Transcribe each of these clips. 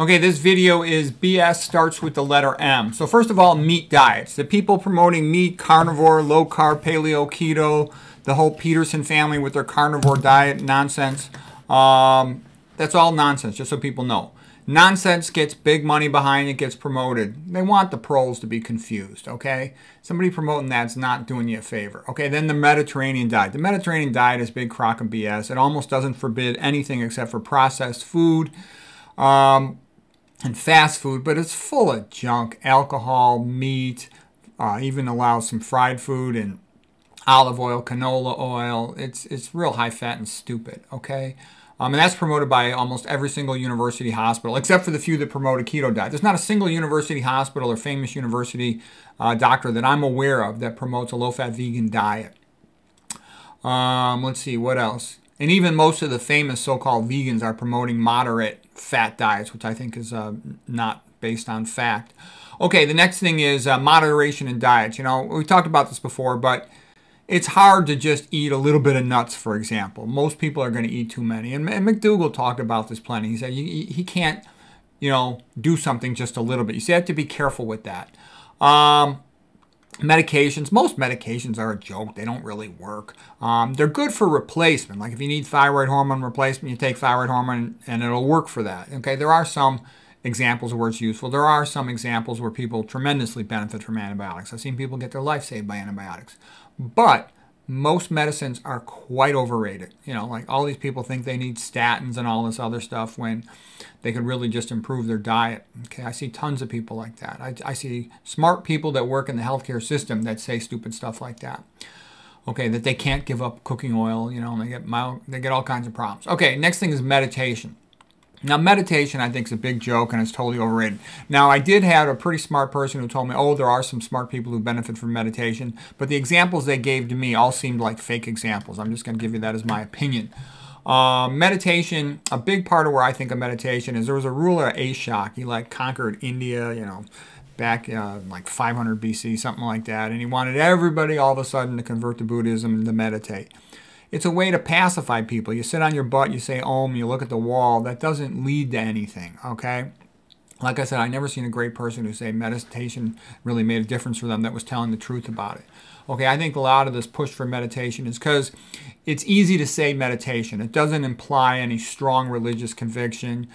Okay, this video is BS starts with the letter M. So first of all, meat diets. The people promoting meat, carnivore, low carb, paleo, keto, the whole Peterson family with their carnivore diet nonsense. Um, that's all nonsense, just so people know. Nonsense gets big money behind it, gets promoted. They want the pros to be confused, okay? Somebody promoting that's not doing you a favor. Okay, then the Mediterranean diet. The Mediterranean diet is big crock of BS. It almost doesn't forbid anything except for processed food. Um, and fast food, but it's full of junk, alcohol, meat, uh, even allows some fried food and olive oil, canola oil. It's it's real high fat and stupid. Okay. Um, and that's promoted by almost every single university hospital, except for the few that promote a keto diet. There's not a single university hospital or famous university uh, doctor that I'm aware of that promotes a low-fat vegan diet. Um, let's see, what else? And even most of the famous so-called vegans are promoting moderate fat diets, which I think is uh, not based on fact. Okay, the next thing is uh, moderation in diets. You know, we talked about this before, but it's hard to just eat a little bit of nuts, for example. Most people are going to eat too many. And, and McDougall talked about this plenty. He said he, he can't, you know, do something just a little bit. You have to be careful with that. Um, Medications, most medications are a joke. They don't really work. Um, they're good for replacement. Like if you need thyroid hormone replacement, you take thyroid hormone and it'll work for that. Okay, there are some examples where it's useful. There are some examples where people tremendously benefit from antibiotics. I've seen people get their life saved by antibiotics. But most medicines are quite overrated. You know, like all these people think they need statins and all this other stuff when they could really just improve their diet. Okay, I see tons of people like that. I, I see smart people that work in the healthcare system that say stupid stuff like that. Okay, that they can't give up cooking oil, you know, and they get mild, they get all kinds of problems. Okay, next thing is meditation. Now, meditation, I think, is a big joke and it's totally overrated. Now, I did have a pretty smart person who told me, oh, there are some smart people who benefit from meditation, but the examples they gave to me all seemed like fake examples. I'm just going to give you that as my opinion. Uh, meditation, a big part of where I think of meditation is there was a ruler, Ashok. He like conquered India, you know, back uh, like 500 BC, something like that. And he wanted everybody all of a sudden to convert to Buddhism and to meditate. It's a way to pacify people. You sit on your butt, you say om, you look at the wall. That doesn't lead to anything, okay? Like I said, I never seen a great person who say meditation really made a difference for them that was telling the truth about it. Okay, I think a lot of this push for meditation is because it's easy to say meditation. It doesn't imply any strong religious conviction.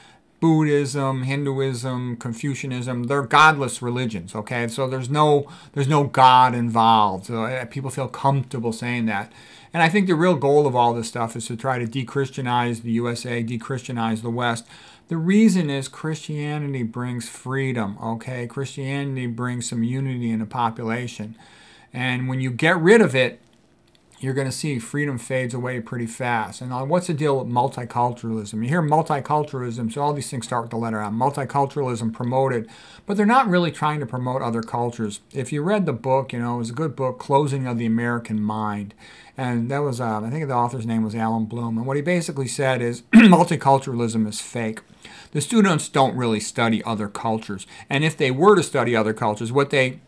Buddhism, Hinduism, Confucianism, they're godless religions, okay? So there's no there's no God involved. So uh, people feel comfortable saying that. And I think the real goal of all this stuff is to try to de-Christianize the USA, de-Christianize the West. The reason is Christianity brings freedom, okay? Christianity brings some unity in the population. And when you get rid of it, you're going to see freedom fades away pretty fast. And uh, what's the deal with multiculturalism? You hear multiculturalism, so all these things start with the letter M. Multiculturalism promoted, but they're not really trying to promote other cultures. If you read the book, you know, it was a good book, Closing of the American Mind. And that was, uh, I think the author's name was Allan Bloom. And what he basically said is multiculturalism is fake. The students don't really study other cultures. And if they were to study other cultures, what they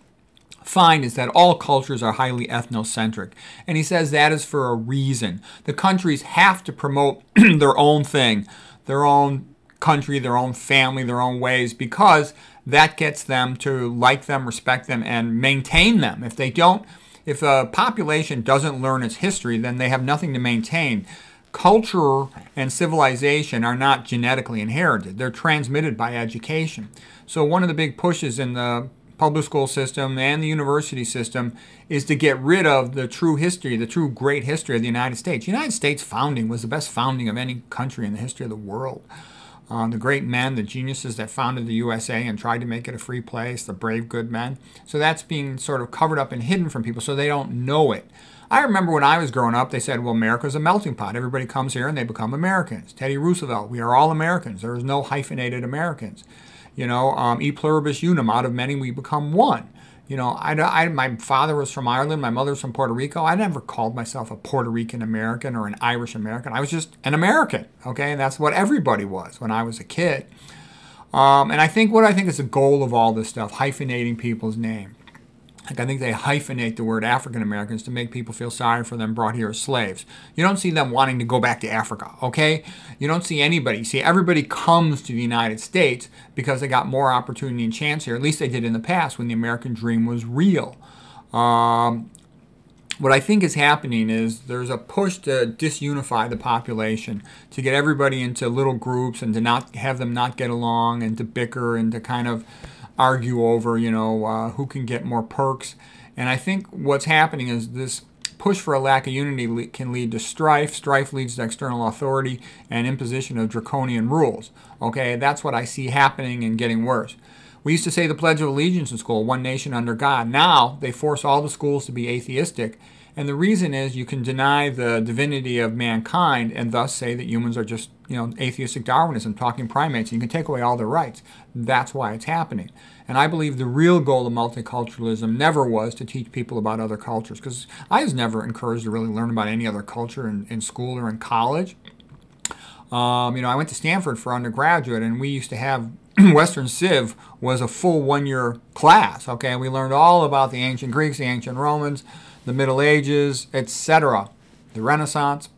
find is that all cultures are highly ethnocentric. And he says that is for a reason. The countries have to promote their own thing, their own country, their own family, their own ways, because that gets them to like them, respect them, and maintain them. If they don't, if a population doesn't learn its history, then they have nothing to maintain. Culture and civilization are not genetically inherited. They're transmitted by education. So one of the big pushes in the public school system and the university system is to get rid of the true history, the true great history of the United States. The United States founding was the best founding of any country in the history of the world. Uh, the great men, the geniuses that founded the USA and tried to make it a free place, the brave, good men. So that's being sort of covered up and hidden from people so they don't know it. I remember when I was growing up, they said, well, America's a melting pot. Everybody comes here and they become Americans. Teddy Roosevelt, we are all Americans. There is no hyphenated Americans. You know, um, e pluribus unum, out of many we become one. You know, I, I, my father was from Ireland, my mother's from Puerto Rico. I never called myself a Puerto Rican American or an Irish American. I was just an American, okay? And that's what everybody was when I was a kid. Um, and I think what I think is the goal of all this stuff, hyphenating people's name. Like I think they hyphenate the word African Americans to make people feel sorry for them brought here as slaves. You don't see them wanting to go back to Africa, okay? You don't see anybody. See, everybody comes to the United States because they got more opportunity and chance here. At least they did in the past when the American dream was real. Um, what I think is happening is there's a push to disunify the population, to get everybody into little groups and to not have them not get along and to bicker and to kind of argue over, you know, uh, who can get more perks. And I think what's happening is this push for a lack of unity can lead to strife. Strife leads to external authority and imposition of draconian rules. Okay, that's what I see happening and getting worse. We used to say the Pledge of Allegiance in school, one nation under God. Now they force all the schools to be atheistic. And the reason is you can deny the divinity of mankind and thus say that humans are just, you know, atheistic Darwinism, talking primates. You can take away all their rights. That's why it's happening. And I believe the real goal of multiculturalism never was to teach people about other cultures, because I was never encouraged to really learn about any other culture in, in school or in college. Um, you know, I went to Stanford for undergraduate, and we used to have Western Civ was a full one-year class. Okay, we learned all about the ancient Greeks, the ancient Romans, the Middle Ages, etc., the Renaissance.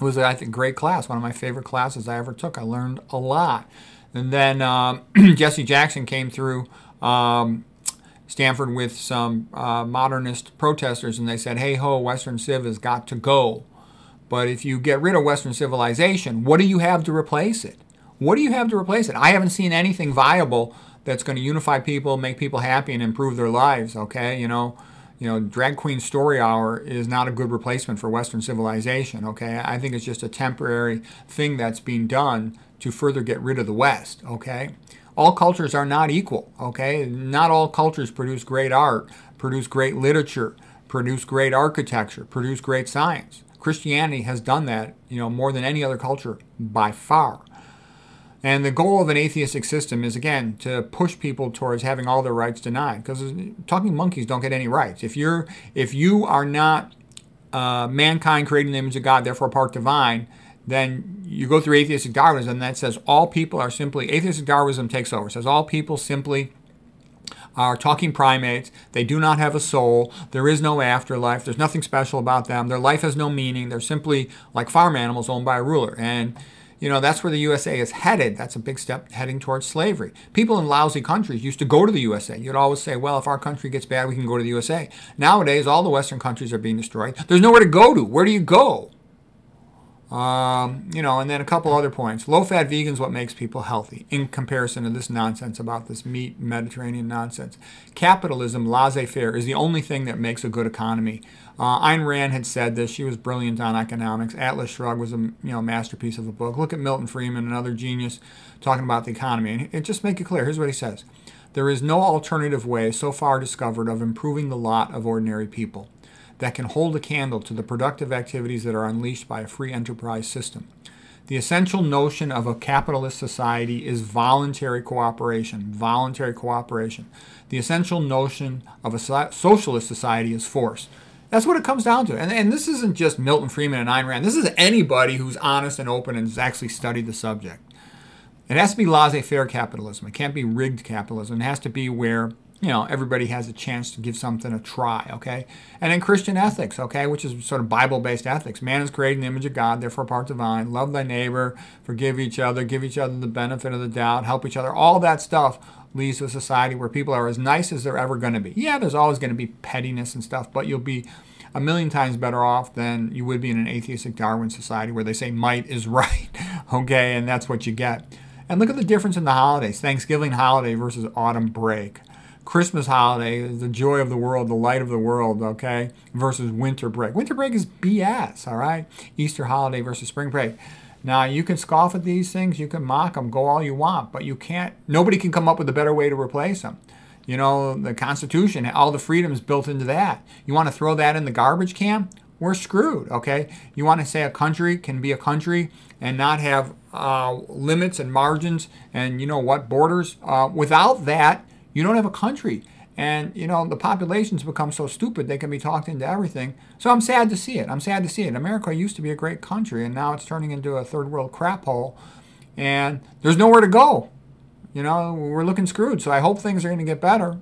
It was, I think, a great class. One of my favorite classes I ever took. I learned a lot. And then um, Jesse Jackson came through um, Stanford with some uh, modernist protesters, and they said, "Hey ho, Western Civ has got to go." But if you get rid of Western civilization, what do you have to replace it? What do you have to replace it? I haven't seen anything viable that's going to unify people, make people happy, and improve their lives. Okay, you know, you know, drag queen story hour is not a good replacement for Western civilization. Okay, I think it's just a temporary thing that's being done to further get rid of the West. Okay, all cultures are not equal. Okay, not all cultures produce great art, produce great literature, produce great architecture, produce great science. Christianity has done that, you know, more than any other culture by far. And the goal of an atheistic system is, again, to push people towards having all their rights denied. Because talking monkeys don't get any rights. If you're, if you are not uh, mankind creating the image of God, therefore part divine, then you go through atheistic Darwinism, and that says all people are simply atheistic Darwinism takes over. Says all people simply are talking primates. They do not have a soul. There is no afterlife. There's nothing special about them. Their life has no meaning. They're simply like farm animals owned by a ruler. And you know, that's where the USA is headed. That's a big step heading towards slavery. People in lousy countries used to go to the USA. You'd always say, well, if our country gets bad, we can go to the USA. Nowadays, all the Western countries are being destroyed. There's nowhere to go to. Where do you go? Um, you know, and then a couple other points. Low-fat vegan is what makes people healthy in comparison to this nonsense about this meat Mediterranean nonsense. Capitalism, laissez-faire, is the only thing that makes a good economy. Uh, Ayn Rand had said this. She was brilliant on economics. Atlas Shrugged was a you know masterpiece of a book. Look at Milton Friedman, another genius, talking about the economy. And it just make it clear. Here's what he says: There is no alternative way so far discovered of improving the lot of ordinary people that can hold a candle to the productive activities that are unleashed by a free enterprise system. The essential notion of a capitalist society is voluntary cooperation. Voluntary cooperation. The essential notion of a socialist society is force. That's what it comes down to. And, and this isn't just Milton Friedman and Ayn Rand. This is anybody who's honest and open and has actually studied the subject. It has to be laissez-faire capitalism. It can't be rigged capitalism. It has to be where you know, everybody has a chance to give something a try, okay? And then Christian ethics, okay, which is sort of Bible-based ethics. Man is created in the image of God, therefore part divine. Love thy neighbor, forgive each other, give each other the benefit of the doubt, help each other. All that stuff leads to a society where people are as nice as they're ever going to be. Yeah, there's always going to be pettiness and stuff, but you'll be a million times better off than you would be in an atheistic Darwin society where they say might is right, okay, and that's what you get. And look at the difference in the holidays. Thanksgiving holiday versus autumn break. Christmas holiday is the joy of the world, the light of the world, okay, versus winter break. Winter break is BS, all right? Easter holiday versus spring break. Now, you can scoff at these things, you can mock them, go all you want, but you can't, nobody can come up with a better way to replace them. You know, the Constitution, all the freedoms built into that. You want to throw that in the garbage can? We're screwed, okay? You want to say a country can be a country and not have uh, limits and margins and, you know what, borders? Uh, without that, you don't have a country. And, you know, the populations become so stupid they can be talked into everything. So I'm sad to see it. I'm sad to see it. America used to be a great country, and now it's turning into a third world crap hole. And there's nowhere to go. You know, we're looking screwed. So I hope things are going to get better.